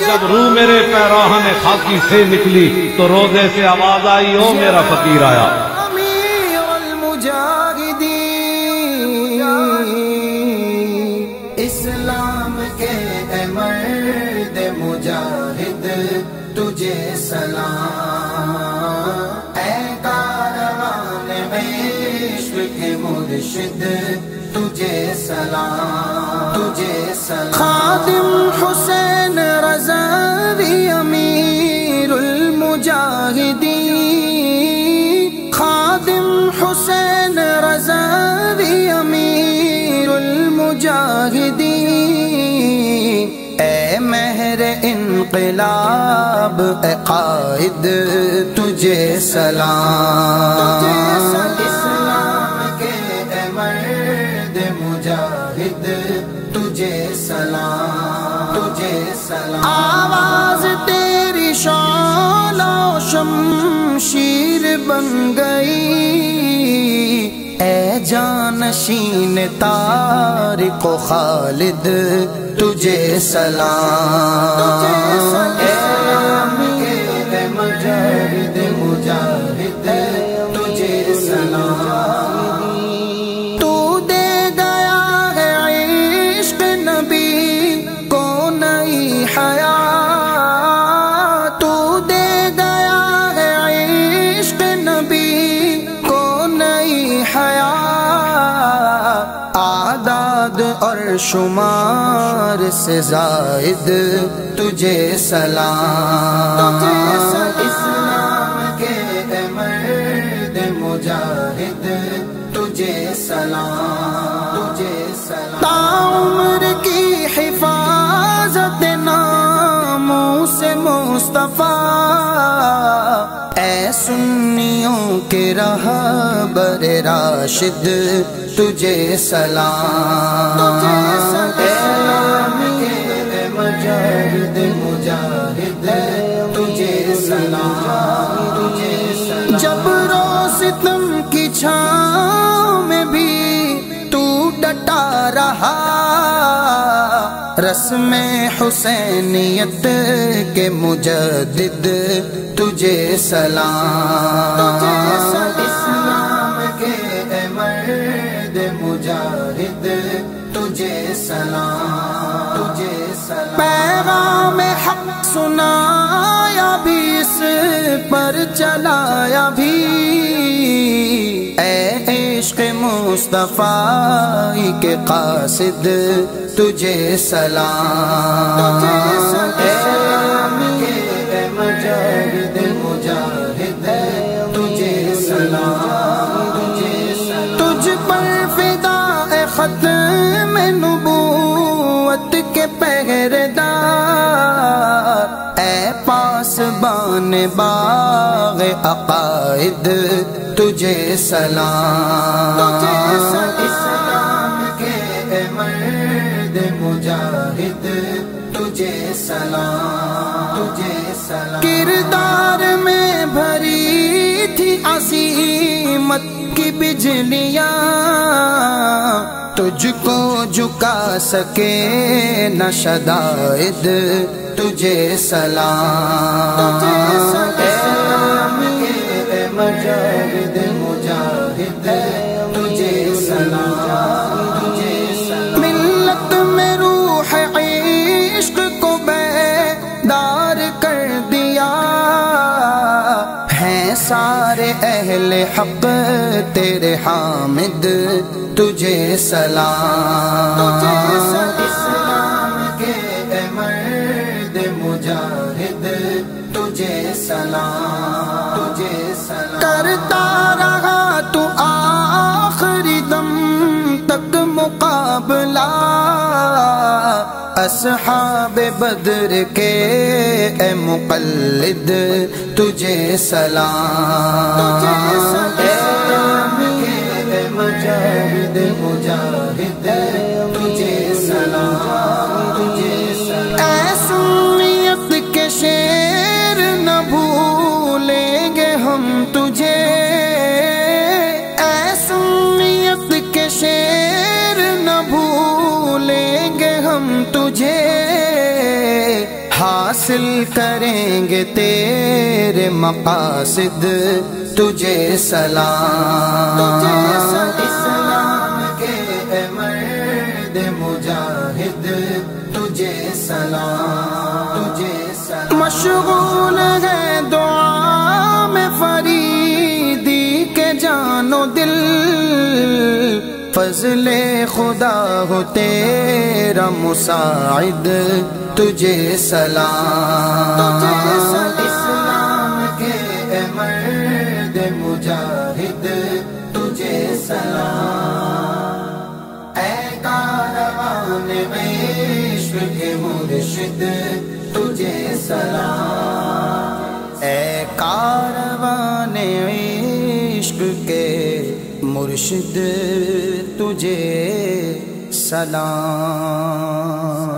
जब रू मेरे पैराहन खाकी से निकली तो रोज़े से आवाज़ आई, ओ मेरा फकीर आया। इश्क के मुर्शिद तुझे सलाम तुझे सलाम। खादिम हुसैन रजावी अमीरुल मुजाहिदी खादिम हुसैन रजावी अमीरुल मुजाहिदी ए महर इनकलाब ए कायद तुझे सलाम। इस्लाम सलाम तुझे सलाम। आवाज़ तेरी शाला शमशीर बन गई। ए जानशीन को खालिद तुझे सलाम। ए शुमार से जायद तुझे सलाम। इस्लाम के मर्द मुजाहिद तुझे सलाम तुझे सलाम। ताउम्र की हिफाजत नामों से मुस्तफ़ा ऐ सुन्नियों के राह बर राशिद तुझे सलाम। मुजाहिद मुजाहिद तुझे सलाम तुझे सलाम। जब रोसितम की छाँव में भी तू डटा रहा रस्म हुसैनियत के मुजद्दिद तुझे सलाम। इस्लाम के मर्द मुजाहिद तुझे सलाम तुझे सलाम। पैगाम हक सुनाया भी इस पर चलाया भी। ए इश्क मुस्तफ़ाई के कासिद तुझे सलाम। मुजाहिद मुजाहिद तुझे सलाम तुझे सलाम। तुझ पर फिदा ए बान बाग अकायद तुझे सलाम। इस्लाम के मर्द मुजाहिद तुझे सलाम तुझे सलाम। किरदार में भरी थी असीमत की बिजलियाँ तुझको झुका सके न शदाइद तुझे सलाम। के सारे अहले हक तेरे हामिद तुझे सलाम। इस्लाम के मर्द मुजाहिद तुझे सलाम तुझे सलाम। करता रहा तू आखिरी दम तक मुकाबला असहाब बद्र के ए मुकल्लिद तुझे सलाम। के मुजाहिद मुजाहिद। हासिल करेंगे तेरे मकासद तुझे सलाम। इस्लाम के मर्द मुजाहिद तुझे सलाम तुझे सलाम। मशगूल है दुआ में फरीदी के जानो दिल। फजले खुदा हो तेरा मुसाइद तुझे सलाम। इस्लाम के मर्द मुजाहिद, तुझे सलाम। ए कारवान इश्क के मुर्शिद, तुझे सलाम। ए कारवान इश्क के मुर्शिद, तुझे सलाम।